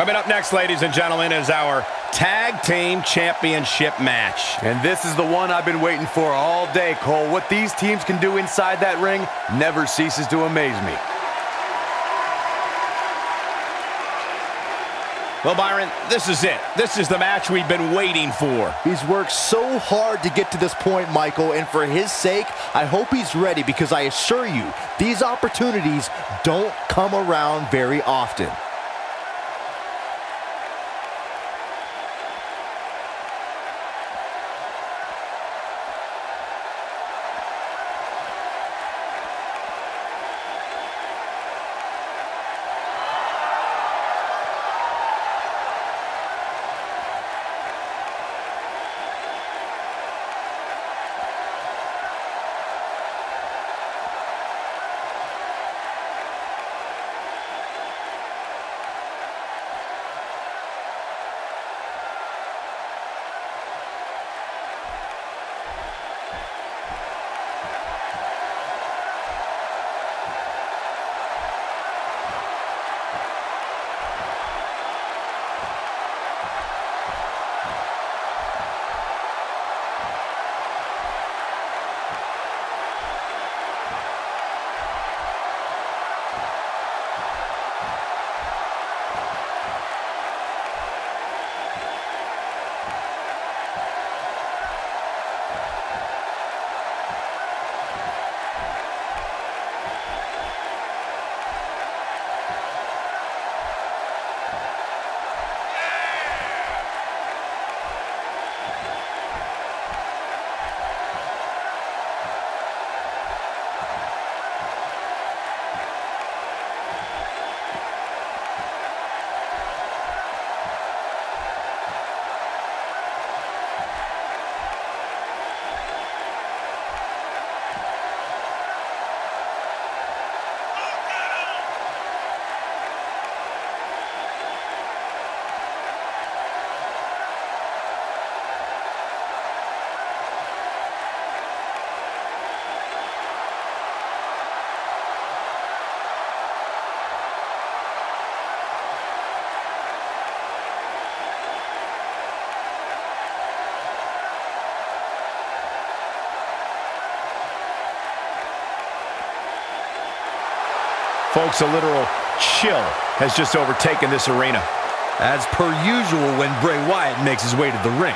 Coming up next, ladies and gentlemen, is our Tag Team Championship match. And this is the one I've been waiting for all day, Cole. What these teams can do inside that ring never ceases to amaze me. Well, Byron, this is it. This is the match we've been waiting for. He's worked so hard to get to this point, Michael, and for his sake, I hope he's ready because I assure you, these opportunities don't come around very often. Folks, a literal chill has just overtaken this arena. As per usual when Bray Wyatt makes his way to the ring.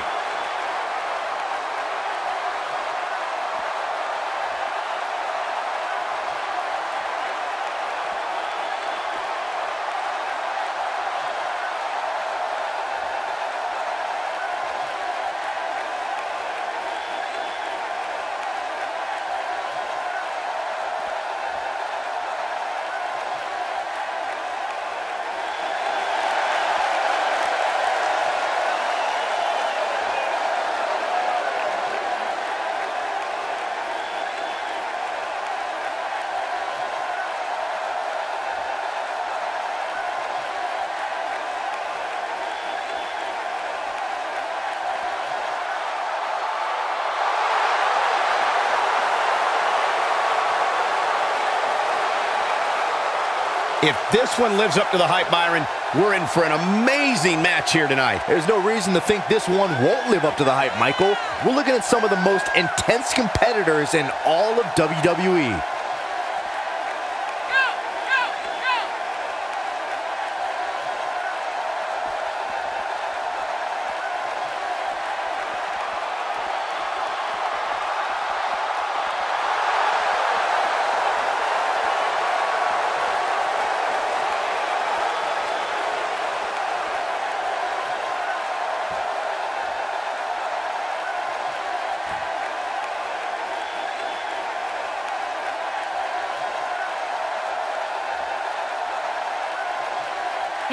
If this one lives up to the hype, Byron, we're in for an amazing match here tonight. There's no reason to think this one won't live up to the hype, Michael. We're looking at some of the most intense competitors in all of WWE.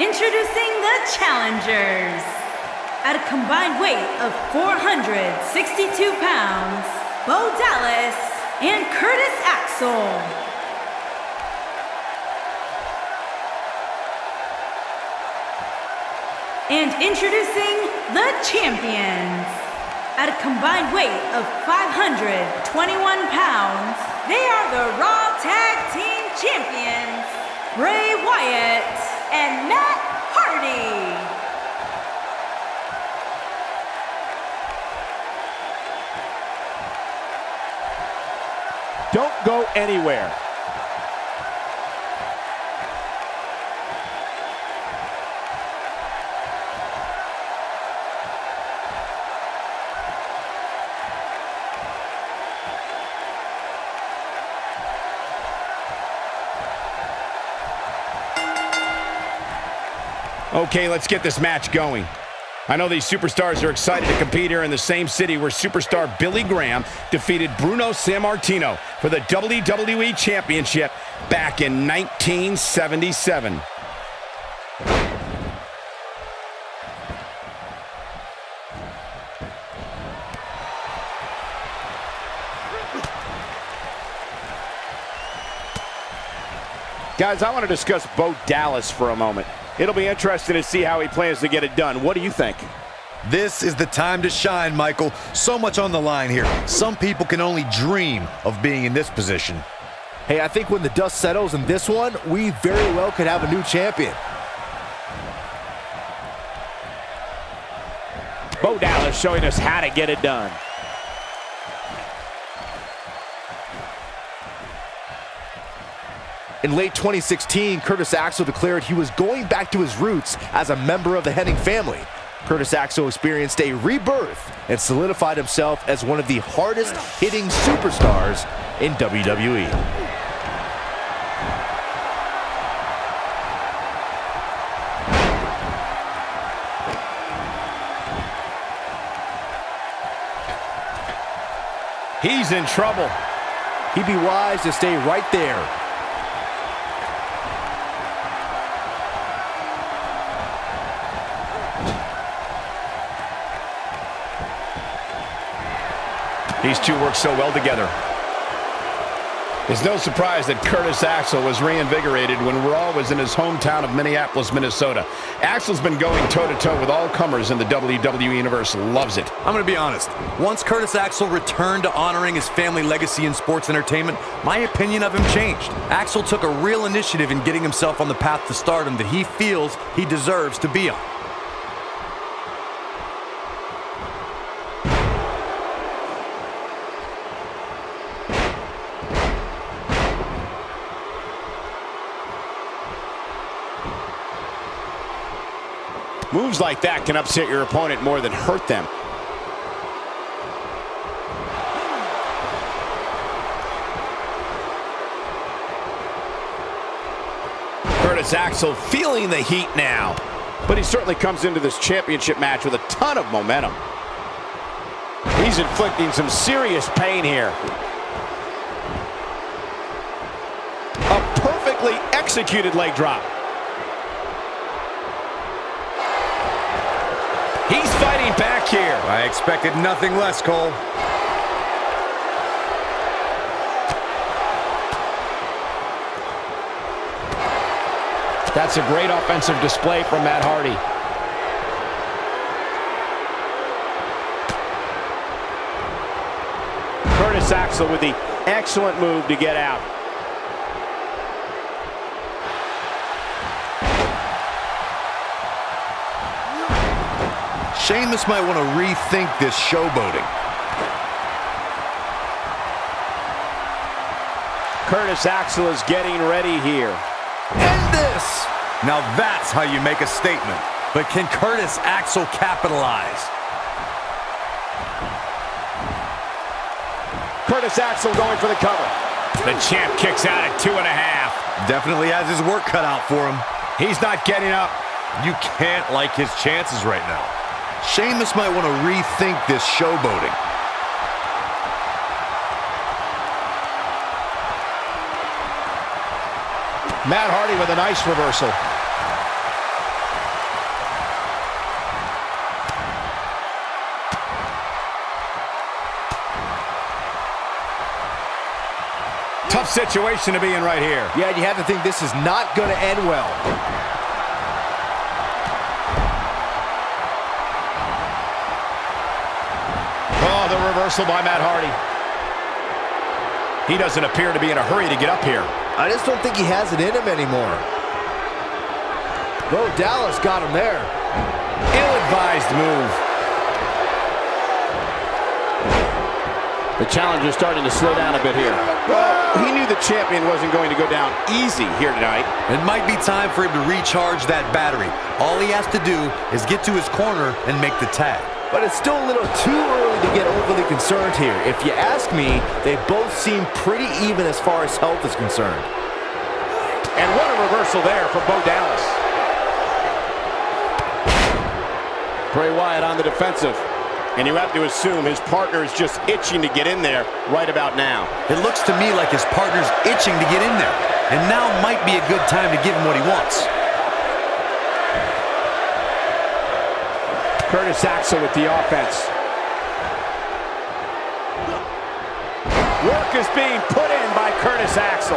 Introducing the challengers. At a combined weight of 462 pounds, Bo Dallas and Curtis Axel. And introducing the champions. At a combined weight of 521 pounds, they are the Raw Tag Team Champions, Bray Wyatt and Matt Hardy. Don't go anywhere. Okay, let's get this match going. I know these superstars are excited to compete here in the same city where superstar Billy Graham defeated Bruno Sammartino for the WWE Championship back in 1977. Guys, I want to discuss Bo Dallas for a moment. It'll be interesting to see how he plans to get it done. What do you think? This is the time to shine, Michael. So much on the line here. Some people can only dream of being in this position. Hey, I think when the dust settles in this one, we very well could have a new champion. Bo Dallas showing us how to get it done. In late 2016, Curtis Axel declared he was going back to his roots as a member of the Hennig family. Curtis Axel experienced a rebirth and solidified himself as one of the hardest hitting superstars in WWE. He's in trouble. He'd be wise to stay right there. These two work so well together. It's no surprise that Curtis Axel was reinvigorated when Raw was in his hometown of Minneapolis, Minnesota. Axel's been going toe-to-toe -to -toe with all comers in the WWE Universe. Loves it. I'm going to be honest. Once Curtis Axel returned to honoring his family legacy in sports entertainment, my opinion of him changed. Axel took a real initiative in getting himself on the path to stardom that he feels he deserves to be on. Moves like that can upset your opponent more than hurt them. Curtis Axel feeling the heat now. But he certainly comes into this championship match with a ton of momentum. He's inflicting some serious pain here. A perfectly executed leg drop. He's fighting back here. I expected nothing less, Cole. That's a great offensive display from Matt Hardy. Curtis Axel with the excellent move to get out. Sheamus might want to rethink this showboating. Curtis Axel is getting ready here. End this! Now that's how you make a statement. But can Curtis Axel capitalize? Curtis Axel going for the cover. The champ kicks out at two and a half. Definitely has his work cut out for him. He's not getting up. You can't like his chances right now. Sheamus might want to rethink this showboating. Matt Hardy with a nice reversal. Tough situation to be in right here. Yeah, you have to think this is not going to end well. Oh, the reversal by Matt Hardy. He doesn't appear to be in a hurry to get up here. I just don't think he has it in him anymore. Bo Dallas got him there. Ill-advised move. The challenger's starting to slow down a bit here. Well, he knew the champion wasn't going to go down easy here tonight. It might be time for him to recharge that battery. All he has to do is get to his corner and make the tag. But it's still a little too early to get overly concerned here. If you ask me, they both seem pretty even as far as health is concerned. And what a reversal there from Bo Dallas. Bray Wyatt on the defensive. And you have to assume his partner is just itching to get in there right about now. It looks to me like his partner's itching to get in there. And now might be a good time to give him what he wants. Curtis Axel with the offense. Work is being put in by Curtis Axel.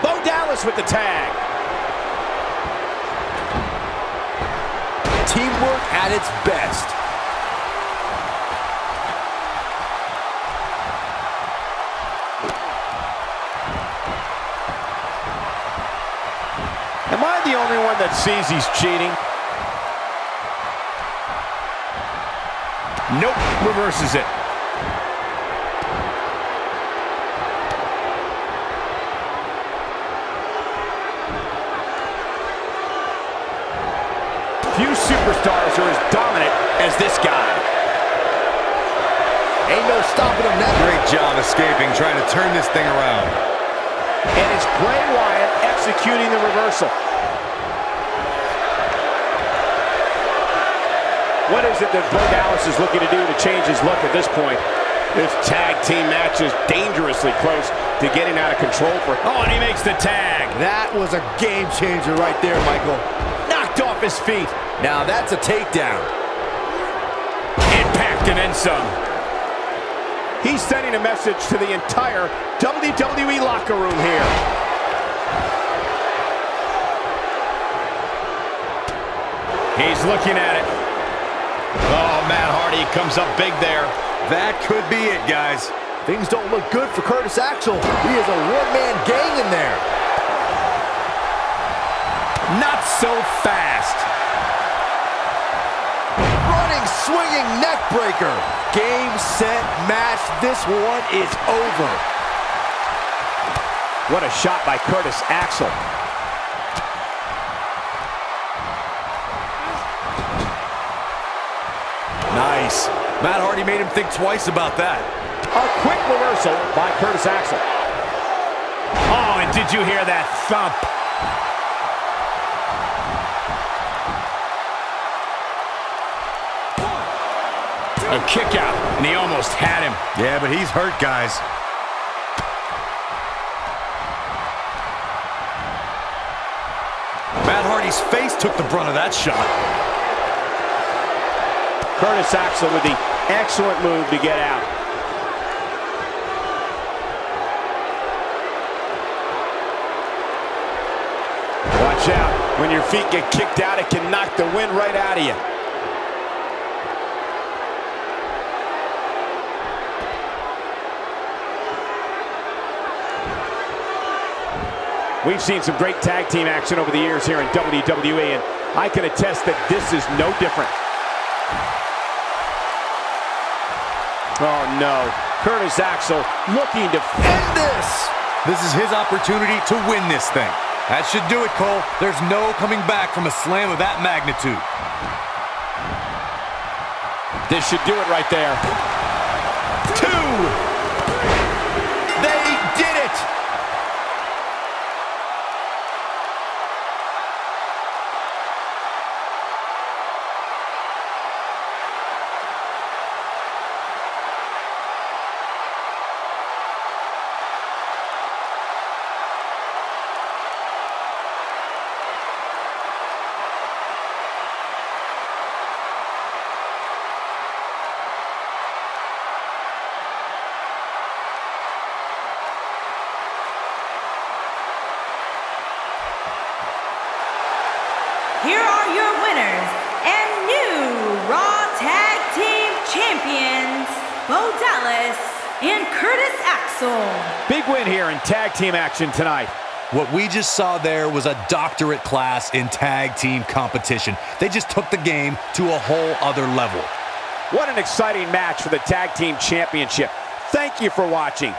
Bo Dallas with the tag. Teamwork at its best. The only one that sees he's cheating? Nope, reverses it. Few superstars are as dominant as this guy. Ain't no stopping him now. Great job escaping, trying to turn this thing around. And it's Bray Wyatt executing the reversal. What is it that Bo Dallas is looking to do to change his look at this point? This tag team match is dangerously close to getting out of control for... Oh, and he makes the tag. That was a game changer right there, Michael. Knocked off his feet. Now that's a takedown. Impact and then some. He's sending a message to the entire WWE locker room here. He's looking at it. Oh, Matt Hardy comes up big there. That could be it, guys. Things don't look good for Curtis Axel. He is a one-man gang in there. Not so fast. Running, swinging neck breaker. Game, set, match. This one is over. What a shot by Curtis Axel. Nice. Matt Hardy made him think twice about that. A quick reversal by Curtis Axel. Oh, and did you hear that thump? A kick out, and he almost had him. Yeah, but he's hurt, guys. Matt Hardy's face took the brunt of that shot. Curtis Axel with the excellent move to get out. Watch out. When your feet get kicked out, it can knock the wind right out of you. We've seen some great tag team action over the years here in WWE, and I can attest that this is no different. Oh, no. Curtis Axel looking to end this. This is his opportunity to win this thing. That should do it, Cole. There's no coming back from a slam of that magnitude. This should do it right there. Two. They did it. Here are your winners and new Raw Tag Team Champions. Bo Dallas and Curtis Axel. Big win here in tag team action tonight. What we just saw there was a doctorate class in tag team competition. They just took the game to a whole other level. What an exciting match for the tag team championship. Thank you for watching.